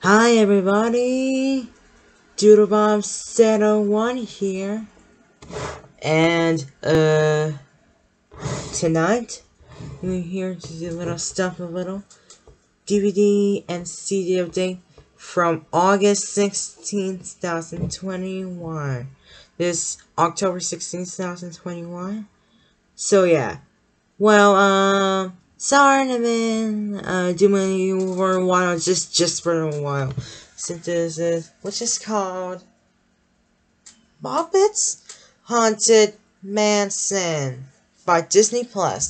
Hi everybody, DoodleBob701 here, and uh, tonight we're here to do a little stuff, a little DVD and CD update from August 16, 2021. This October 16, 2021. So yeah, well, um. Been uh, doing you for a while, just just for a while. Since this is which is called Muppets Haunted Mansion by Disney Plus.